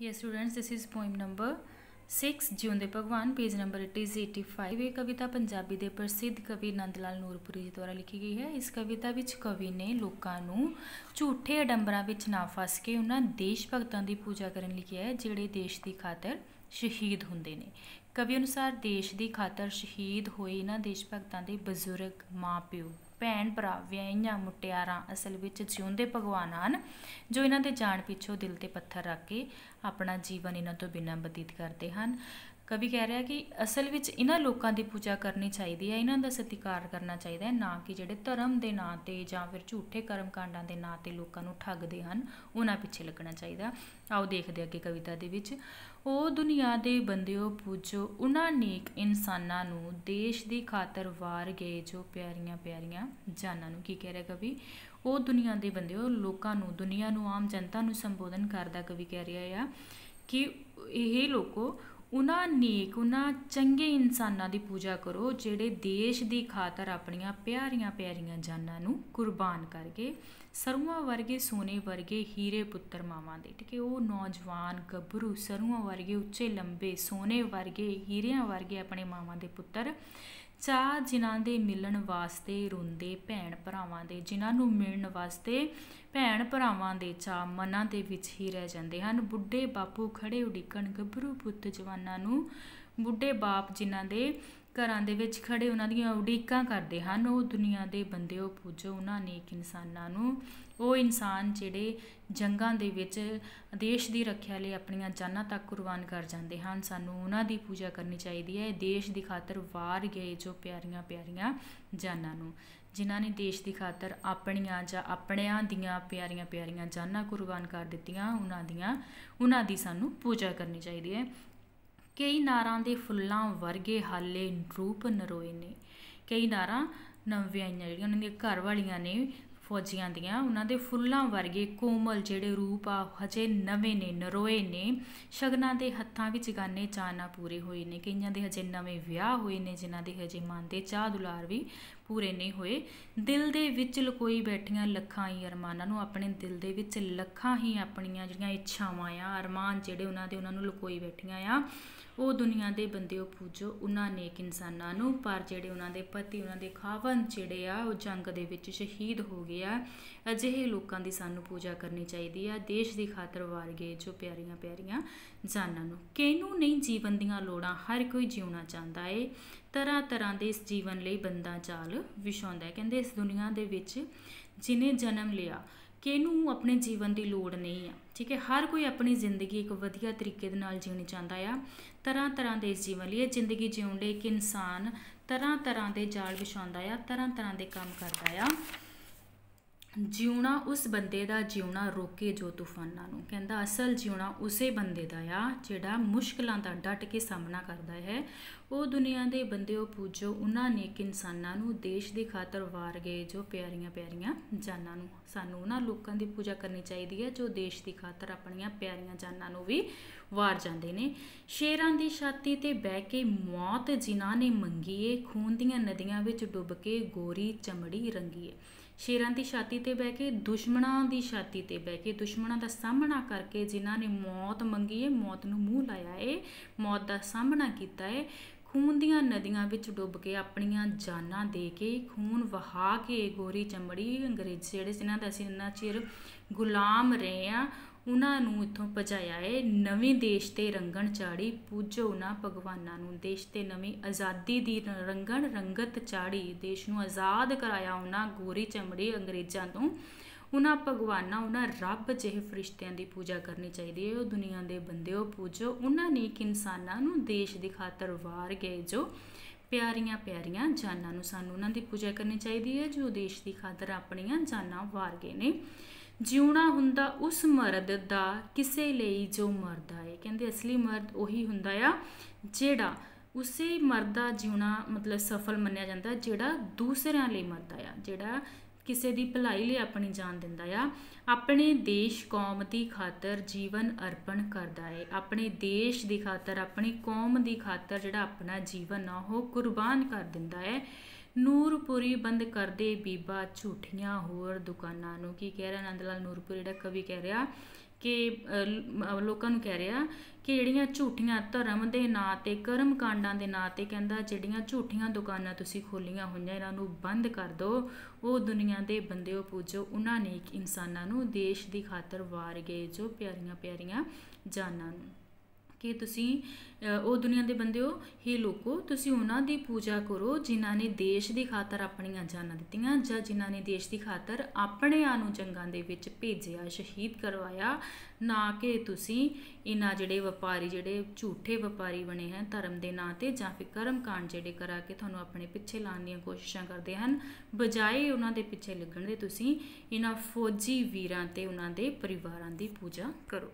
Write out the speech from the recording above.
Yes, students, this is poem number 6 ਜਿਉਂਦੇ ਭਗਵਾਨ page number 85 ਇਹ ਕਵਿਤਾ ਪੰਜਾਬੀ ਦੇ ਪ੍ਰਸਿੱਧ ਕਵੀ ਨੰਦ ਲਾਲ ਨੂਰਪੁਰੀ ਜੀ ਦੁਆਰਾ ਲਿਖੀ ਗਈ ਹੈ। ਇਸ ਕਵਿਤਾ ਵਿੱਚ ਕਵੀ ਨੇ ਲੋਕਾਂ ਨੂੰ ਝੂਠੇ ਅਡੰਬਰਾਂ ਵਿੱਚ ਨਾ ਫਸ ਕੇ ਉਹਨਾਂ ਦੇਸ਼ ਭਗਤਾਂ ਦੀ ਪੂਜਾ ਕਰਨ ਲਈ ਕਿਹਾ ਹੈ ਜਿਹੜੇ ਦੇਸ਼ ਦੀ ਖਾਤਰ ਸ਼ਹੀਦ ਹੁੰਦੇ ਨੇ। ਕਵੀ ਅਨੁਸਾਰ ਦੇਸ਼ ਦੀ ਖਾਤਰ ਸ਼ਹੀਦ ਹੋਏ ਇਹਨਾਂ ਦੇਸ਼ ਭਗਤਾਂ ਦੇ ਬਜ਼ੁਰਗ, ਮਾਪਿਓ, ਭੈਣ ਭਰਾ, ਵਿਆਹੀਆਂ, ਮੁਟਿਆਰਾਂ ਅਸਲ ਵਿੱਚ ਜਿਉਂਦੇ ਭਗਵਾਨ ਹਨ, ਜੋ ਇਹਨਾਂ ਦੇ ਜਾਣ ਪਿੱਛੋਂ ਦਿਲ ਤੇ ਪੱਥਰ ਰੱਖ ਕੇ ਆਪਣਾ ਜੀਵਨ ਇਹਨਾਂ ਤੋਂ ਬਿਨਾਂ ਬਤੀਤ ਕਰਦੇ ਹਨ। ਕਵੀ ਕਹਿ ਰਿਹਾ ਕਿ ਅਸਲ ਵਿੱਚ ਇਹਨਾਂ ਲੋਕਾਂ ਦੀ ਪੂਜਾ ਕਰਨੀ ਚਾਹੀਦੀ ਹੈ, ਇਹਨਾਂ ਦਾ ਸਤਿਕਾਰ ਕਰਨਾ ਚਾਹੀਦਾ ਹੈ, ਨਾ ਕਿ ਜਿਹੜੇ ਧਰਮ ਦੇ ਨਾਂ ਤੇ ਜਾਂ ਫਿਰ ਝੂਠੇ ਕਰਮ ਕਾਂਡਾਂ ਦੇ ਨਾਂ ਤੇ ਲੋਕਾਂ ਨੂੰ ਠੱਗਦੇ ਹਨ, ਉਹਨਾਂ ਪਿੱਛੇ ਲੱਗਣਾ ਚਾਹੀਦਾ। ਆਓ ਦੇਖਦੇ ਅੱਗੇ ਕਵਿਤਾ ਦੇ ਵਿੱਚ। ਉਹ ਦੁਨੀਆ ਦੇ ਬੰਦਿਓ, ਪੂਜੋ ਉਹਨਾਂ ਨੇਕ ਇਨਸਾਨਾਂ ਨੂੰ ਦੇਸ਼ ਦੀ ਖਾਤਰ ਵਾਰ ਗਏ ਜੋ ਪਿਆਰੀਆਂ ਪਿਆਰੀਆਂ ਜਾਨਾਂ ਨੂੰ। ਕੀ ਕਹਿ ਰਿਹਾ ਕਵੀ? ਉਹ ਦੁਨੀਆ ਦੇ ਬੰਦਿਓ, ਲੋਕਾਂ ਨੂੰ, ਦੁਨੀਆ ਨੂੰ, ਆਮ ਜਨਤਾ ਨੂੰ ਸੰਬੋਧਨ ਕਰਦਾ ਕਵੀ ਕਹਿ ਰਿਹਾ ਆ ਕਿ ਇਹ ਲੋਕੋ ਉਹਨਾਂ ਨੇਕ, ਉਹਨਾਂ ਚੰਗੇ ਇਨਸਾਨਾਂ ਦੀ ਪੂਜਾ ਕਰੋ, ਜਿਹੜੇ ਦੇਸ਼ ਦੀ ਖਾਤਰ ਆਪਣੀਆਂ ਪਿਆਰੀਆਂ ਪਿਆਰੀਆਂ ਜਾਨਾਂ ਨੂੰ ਕੁਰਬਾਨ ਕਰਕੇ, ਸਰੂਆਂ ਵਰਗੇ, ਸੋਨੇ ਵਰਗੇ ਹੀਰੇ ਪੁੱਤਰ ਮਾਵਾਂ ਦੇ, ਠੀਕ ਹੈ, ਉਹ ਨੌਜਵਾਨ ਗੱਭਰੂ, ਸਰੂਆਂ ਵਰਗੇ ਉੱਚੇ, ਲੰਬੇ, ਸੋਨੇ ਵਰਗੇ, ਹੀਰਿਆਂ ਵਰਗੇ ਆਪਣੇ ਮਾਵਾਂ ਦੇ ਪੁੱਤਰ ਚਾਹ ਜਿਨ੍ਹਾਂ ਦੇ ਮਿਲਣ ਵਾਸਤੇ ਰੋਂਦੇ ਭੈਣ ਭਰਾਵਾਂ ਦੇ, ਜਿਨ੍ਹਾਂ ਨੂੰ ਮਿਲਣ ਵਾਸਤੇ ਭੈਣ ਭਰਾਵਾਂ ਦੇ ਚਾਹ ਮਨਾਂ ਦੇ ਵਿੱਚ ਹੀ ਰਹਿ ਜਾਂਦੇ ਹਨ। ਬੁੱਢੇ ਬਾਪੂ ਖੜੇ ਉਡੀਕਣ, ਗੱਭਰੂ ਪੁੱਤ ਜਵਾਨਾਂ ਨੂੰ ਬੁੱਢੇ ਬਾਪ ਜਿਨ੍ਹਾਂ ਦੇ ਘਰਾਂ ਦੇ ਵਿੱਚ ਖੜੇ ਉਹਨਾਂ ਦੀਆਂ ਉਡੀਕਾਂ ਕਰਦੇ ਹਨ। ਉਹ ਦੁਨੀਆ ਦੇ ਬੰਦਿਓ, ਪੂਜੋ ਉਹਨਾਂ ਨੇਕ ਇਨਸਾਨਾਂ ਨੂੰ ਉਹ ਇਨਸਾਨ ਜਿਹੜੇ ਜੰਗਾਂ ਦੇ ਵਿੱਚ ਦੇਸ਼ ਦੀ ਰੱਖਿਆ ਲਈ ਆਪਣੀਆਂ ਜਾਨਾਂ ਤੱਕ ਕੁਰਬਾਨ ਕਰ ਜਾਂਦੇ ਹਨ। ਸਾਨੂੰ ਉਹਨਾਂ ਦੀ ਪੂਜਾ ਕਰਨੀ ਚਾਹੀਦੀ ਹੈ। ਦੇਸ਼ ਦੀ ਖਾਤਰ ਵਾਰ ਗਏ ਜੋ ਪਿਆਰੀਆਂ ਪਿਆਰੀਆਂ ਜਾਨਾਂ ਨੂੰ। ਜਿਨ੍ਹਾਂ ਨੇ ਦੇਸ਼ ਦੀ ਖਾਤਰ ਆਪਣੀਆਂ ਜਾਂ ਆਪਣਿਆਂ ਦੀਆਂ ਪਿਆਰੀਆਂ ਪਿਆਰੀਆਂ ਜਾਨਾਂ ਕੁਰਬਾਨ ਕਰ ਦਿੱਤੀਆਂ, ਉਹਨਾਂ ਦੀਆਂ, ਉਹਨਾਂ ਦੀ ਸਾਨੂੰ ਪੂਜਾ ਕਰਨੀ ਚਾਹੀਦੀ ਹੈ। ਕਈ ਨਾਰਾਂ ਦੇ ਫੁੱਲਾਂ ਵਰਗੇ ਹਾਲੇ ਰੂਪ ਨਰੋਏ ਨੇ। ਕਈ ਨਾਰਾਂ ਨਵਿਆਈਆਂ ਜਿਹੜੀਆਂ ਉਹਨਾਂ ਦੀਆਂ ਘਰ ਵਾਲੀਆਂ ਨੇ ਫੌਜੀਆਂ ਦੀਆਂ, ਉਹਨਾਂ ਦੇ ਫੁੱਲਾਂ ਵਰਗੇ ਕੋਮਲ ਜਿਹੜੇ ਰੂਪ ਆ ਹਜੇ ਨਵੇਂ ਨੇ, ਨਰੋਏ ਨੇ। ਸ਼ਗਨਾਂ ਦੇ ਹੱਥਾਂ ਵਿੱਚ ਗਾਨੇ ਚਾਨਾ ਪੂਰੇ ਹੋਏ ਨੇ। ਕਈਆਂ ਦੇ ਹਜੇ ਨਵੇਂ ਵਿਆਹ ਹੋਏ ਨੇ, ਜਿਨ੍ਹਾਂ ਦੇ ਹਜੇ ਮਨ ਦੇ ਚਾਹ ਦੁਲਾਰ ਵੀ ਪੂਰੇ ਨਹੀਂ ਹੋਏ। ਦਿਲ ਦੇ ਵਿੱਚ ਲਕੋਈ ਬੈਠੀਆਂ ਲੱਖਾਂ ਹੀ ਅਰਮਾਨਾਂ ਨੂੰ, ਆਪਣੇ ਦਿਲ ਦੇ ਵਿੱਚ ਲੱਖਾਂ ਹੀ ਆਪਣੀਆਂ ਜਿਹੜੀਆਂ ਇੱਛਾਵਾਂ ਆ, ਅਰਮਾਨ ਜਿਹੜੇ ਉਹਨਾਂ ਦੇ, ਉਹਨਾਂ ਨੂੰ ਲਕੋਈ ਬੈਠੀਆਂ ਆ। ਉਹ ਦੁਨੀਆ ਦੇ ਬੰਦਿਓ ਪੂਜੋ, ਉਹਨਾਂ ਨੇਕ ਇਨਸਾਨਾਂ ਨੂੰ, ਪਰ ਜਿਹੜੇ ਉਹਨਾਂ ਦੇ ਪਤੀ, ਉਹਨਾਂ ਦੇ ਖਾਵਨ ਜਿਹੜੇ ਆ, ਉਹ ਜੰਗ ਦੇ ਵਿੱਚ ਸ਼ਹੀਦ ਹੋ ਗਏ ਆ ਅਜਿਹੇ ਲੋਕਾਂ ਦੀ ਸਾਨੂੰ ਪੂਜਾ ਕਰਨੀ ਚਾਹੀਦੀ ਆ ਦੇਸ਼ ਦੀ ਖਾਤਰ ਵਾਰ ਗਏ ਜੋ ਪਿਆਰੀਆਂ ਪਿਆਰੀਆਂ ਜਾਨਾਂ ਨੂੰ। ਕਿਹਨੂੰ ਨਹੀਂ ਜੀਵਨ ਦੀਆਂ ਲੋੜਾਂ ਹਰ ਕੋਈ ਜਿਉਣਾ ਚਾਹੁੰਦਾ ਏ। ਤਰ੍ਹਾਂ ਤਰ੍ਹਾਂ ਦੇ ਇਸ ਜੀਵਨ ਲਈ ਬੰਦਾ ਚਾਲ ਵਿਛਾਉਂਦਾ ਹੈ। ਕਹਿੰਦੇ ਇਸ ਦੁਨੀਆ ਦੇ ਵਿੱਚ ਜਿਨੇ ਜਨਮ ਲਿਆ, ਕਿਹਨੂੰ ਆਪਣੇ ਜੀਵਨ ਦੀ ਲੋੜ ਨਹੀਂ ਆ। ਠੀਕ ਹੈ, ਹਰ ਕੋਈ ਆਪਣੀ ਜ਼ਿੰਦਗੀ ਇੱਕ ਵਧੀਆ ਤਰੀਕੇ ਦੇ ਨਾਲ ਜੀਣੀ ਚਾਹੁੰਦਾ ਆ। ਤਰ੍ਹਾਂ ਤਰ੍ਹਾਂ ਦੇ ਇਸ ਜੀਵਨ ਲਈ ਜ਼ਿੰਦਗੀ ਜਿਉਣ ਲਈ ਇੱਕ ਇਨਸਾਨ ਤਰ੍ਹਾਂ ਤਰ੍ਹਾਂ ਦੇ ਜਾਲ ਵਿਛਾਉਂਦਾ ਆ, ਤਰ੍ਹਾਂ ਤਰ੍ਹਾਂ ਦੇ ਕੰਮ ਕਰਦਾ ਆ। ਜਿਉਣਾ ਉਸ ਬੰਦੇ ਦਾ, ਜਿਉਣਾ ਰੋਕੇ ਜੋ ਤੂਫਾਨਾਂ ਨੂੰ। ਕਹਿੰਦਾ ਅਸਲ ਜਿਉਣਾ ਉਸੇ ਬੰਦੇ ਦਾ ਆ, ਜਿਹੜਾ ਮੁਸ਼ਕਲਾਂ ਦਾ ਡਟ ਕੇ ਸਾਹਮਣਾ ਕਰਦਾ ਹੈ। ਉਹ ਦੁਨੀਆ ਦੇ ਬੰਦਿਓ ਪੂਜੋ, ਉਹਨਾਂ ਨੇਕ ਇਨਸਾਨਾਂ ਨੂੰ ਦੇਸ਼ ਦੀ ਖਾਤਰ ਵਾਰ ਗਏ ਜੋ ਪਿਆਰੀਆਂ ਪਿਆਰੀਆਂ ਜਾਨਾਂ ਨੂੰ। ਸਾਨੂੰ ਉਹਨਾਂ ਲੋਕਾਂ ਦੀ ਪੂਜਾ ਕਰਨੀ ਚਾਹੀਦੀ ਹੈ ਜੋ ਦੇਸ਼ ਦੀ ਖਾਤਰ ਆਪਣੀਆਂ ਪਿਆਰੀਆਂ ਜਾਨਾਂ ਨੂੰ ਵੀ ਵਾਰ ਜਾਂਦੇ ਨੇ। ਸ਼ੇਰਾਂ ਦੀ ਛਾਤੀ ਤੇ ਬਹਿ ਕੇ ਮੌਤ ਜਿਨ੍ਹਾਂ ਨੇ ਮੰਗੀ ਏ, ਖੂਨ ਦੀਆਂ ਨਦੀਆਂ ਵਿੱਚ ਡੁੱਬ ਕੇ ਗੋਰੀ ਚਮੜੀ ਰੰਗੀ ਏ। ਸ਼ੇਰਾਂ ਦੀ ਛਾਤੀ ਤੇ ਬਹਿ ਕੇ, ਦੁਸ਼ਮਣਾਂ ਦੀ ਛਾਤੀ ਤੇ ਬਹਿ ਕੇ, ਦੁਸ਼ਮਣਾਂ ਦਾ ਸਾਹਮਣਾ ਕਰਕੇ ਜਿਨ੍ਹਾਂ ਨੇ ਮੌਤ ਮੰਗੀ ਏ, ਮੌਤ ਨੂੰ ਮੂੰਹ ਲਾਇਆ ਏ, ਮੌਤ ਦਾ ਸਾਹਮਣਾ ਕੀਤਾ ਏ, ਖੂਨ ਦੀਆਂ ਨਦੀਆਂ ਵਿੱਚ ਡੁੱਬ ਕੇ ਆਪਣੀਆਂ ਜਾਨਾਂ ਦੇ ਕੇ, ਖੂਨ ਵਹਾ ਕੇ ਗੋਰੀ ਚਮੜੀ, ਅੰਗਰੇਜ਼ ਜਿਹੜੇ ਜਿਨ੍ਹਾਂ ਦਾ ਅਸੀਂ ਇੰਨਾ ਚਿਰ ਗੁਲਾਮ ਰਹੇ ਆ ਉਹਨਾਂ ਨੂੰ ਇੱਥੋਂ ਭਜਾਇਆ ਏ, ਨਵੇਂ ਦੇਸ਼ ਤੇ ਰੰਗਣ ਚਾੜੀ ਪੂਜੋ ਉਹਨਾਂ ਭਗਵਾਨਾਂ ਨੂੰ। ਦੇਸ਼ ਤੇ ਨਵੀਂ ਆਜ਼ਾਦੀ ਦੀ ਰੰਗਣ ਰੰਗਤ ਚਾੜੀ, ਦੇਸ਼ ਨੂੰ ਆਜ਼ਾਦ ਕਰਾਇਆ ਉਹਨਾਂ ਗੋਰੀ ਚਮੜੀ ਅੰਗਰੇਜ਼ਾਂ ਤੋਂ। ਉਹਨਾਂ ਭਗਵਾਨਾਂ, ਉਹਨਾਂ ਰੱਬ ਜਿਹੇ ਫਰਿਸ਼ਤਿਆਂ ਦੀ ਪੂਜਾ ਕਰਨੀ ਚਾਹੀਦੀ ਹੈ ਉਹ ਦੁਨੀਆ ਦੇ ਬੰਦਿਓ, ਪੂਜੋ, ਉਹਨਾਂ ਨੇਕ ਇਨਸਾਨਾਂ ਨੂੰ ਦੇਸ਼ ਦੀ ਖਾਤਰ ਵਾਰ ਗਏ ਜੋ ਪਿਆਰੀਆਂ ਪਿਆਰੀਆਂ ਜਾਨਾਂ ਨੂੰ ਸਾਨੂੰ ਉਹਨਾਂ ਦੀ ਪੂਜਾ ਕਰਨੀ ਚਾਹੀਦੀ ਹੈ ਜੋ ਦੇਸ਼ ਦੀ ਖਾਤਰ ਆਪਣੀਆਂ ਜਾਨਾਂ ਵਾਰ ਗਏ ਨੇ। ਜਿਉਣਾ ਹੁੰਦਾ ਉਸ ਮਰਦ ਦਾ ਕਿਸੇ ਲਈ ਜੋ ਮਰਦਾ ਹੈ ਕਹਿੰਦੇ ਅਸਲੀ ਮਰਦ ਉਹੀ ਹੁੰਦਾ ਆ ਜਿਹੜਾ ਉਸੇ ਮਰਦ ਦਾ ਜਿਉਣਾ ਮਤਲਬ ਸਫਲ ਮੰਨਿਆ ਜਾਂਦਾ, ਜਿਹੜਾ ਦੂਸਰਿਆਂ ਲਈ ਮਰਦਾ ਆ, ਜਿਹੜਾ ਕਿਸੇ ਦੀ ਭਲਾਈ ਲਈ ਆਪਣੀ ਜਾਨ ਦਿੰਦਾ ਆ। ਆਪਣੇ ਦੇਸ਼ ਕੌਮ ਦੀ ਖਾਤਰ ਜੀਵਨ ਅਰਪਣ ਕਰਦਾ ਹੈ ਆਪਣੇ ਦੇਸ਼ ਦੀ ਖਾਤਰ, ਆਪਣੀ ਕੌਮ ਦੀ ਖਾਤਰ ਜਿਹੜਾ ਆਪਣਾ ਜੀਵਨ ਆ, ਉਹ ਕੁਰਬਾਨ ਕਰ ਦਿੰਦਾ ਹੈ ਨੂਰਪੁਰੀ ਬੰਦ ਕਰਦੇ ਬੀਬਾ, ਝੂਠੀਆਂ ਹੋਰ ਦੁਕਾਨਾਂ ਨੂੰ। ਕੀ ਕਹਿ ਰਿਹਾ ਨੰਦ ਲਾਲ ਨੂਰਪੁਰੀ, ਜਿਹੜਾ ਕਵੀ ਕਹਿ ਰਿਹਾ ਕਿ ਲੋਕਾਂ ਨੂੰ ਕਹਿ ਰਿਹਾ ਕਿ ਜਿਹੜੀਆਂ ਝੂਠੀਆਂ ਧਰਮ ਦੇ ਨਾਂ ਤੇ ਕਰਮ ਕਾਂਡਾਂ ਦੇ ਨਾਂ ਤੇ ਕਹਿੰਦਾ ਜਿਹੜੀਆਂ ਝੂਠੀਆਂ ਦੁਕਾਨਾਂ ਤੁਸੀਂ ਖੋਲੀਆਂ ਹੋਈਆਂ, ਇਹਨਾਂ ਨੂੰ ਬੰਦ ਕਰ ਦਿਓ ਉਹ ਦੁਨੀਆ ਦੇ ਬੰਦਿਓ ਪੂਜੋ, ਉਹਨਾਂ ਨੇ ਇਨਸਾਨਾਂ ਨੂੰ ਦੇਸ਼ ਦੀ ਖਾਤਰ ਵਾਰ ਗਏ ਜੋ ਪਿਆਰੀਆਂ ਪਿਆਰੀਆਂ ਜਾਨਾਂ ਨੂੰ। ਕਿ ਤੁਸੀਂ ਉਹ ਦੁਨੀਆ ਦੇ ਬੰਦਿਓ ਹੀ ਲੋਕੋ, ਤੁਸੀਂ ਉਹਨਾਂ ਦੀ ਪੂਜਾ ਕਰੋ ਜਿਨ੍ਹਾਂ ਨੇ ਦੇਸ਼ ਦੀ ਖਾਤਰ ਆਪਣੀਆਂ ਜਾਨਾਂ ਦਿੱਤੀਆਂ ਜਾਂ ਜਿਨ੍ਹਾਂ ਨੇ ਦੇਸ਼ ਦੀ ਖਾਤਰ ਆਪਣੇ ਆਪ ਨੂੰ ਜੰਗਾਂ ਦੇ ਵਿੱਚ ਭੇਜਿਆ, ਸ਼ਹੀਦ ਕਰਵਾਇਆ। ਨਾ ਕਿ ਤੁਸੀਂ ਇਹਨਾਂ ਜਿਹੜੇ ਵਪਾਰੀ, ਜਿਹੜੇ ਝੂਠੇ ਵਪਾਰੀ ਬਣੇ ਹਨ, ਧਰਮ ਦੇ ਨਾਂ ਤੇ ਜਾਂ ਫਿਰ ਕਰਮ ਕਾਂਡ ਜਿਹੜੇ ਕਰਾ ਕੇ ਤੁਹਾਨੂੰ ਆਪਣੇ ਪਿੱਛੇ ਲਾਉਣ ਦੀਆਂ ਕੋਸ਼ਿਸ਼ਾਂ ਕਰਦੇ ਹਨ। ਬਜਾਏ ਉਹਨਾਂ ਦੇ ਪਿੱਛੇ ਲੱਗਣ ਦੇ ਤੁਸੀਂ ਇਹਨਾਂ ਫੌਜੀ ਵੀਰਾਂ ਤੇ ਉਹਨਾਂ ਦੇ ਪਰਿਵਾਰਾਂ ਦੀ ਪੂਜਾ ਕਰੋ।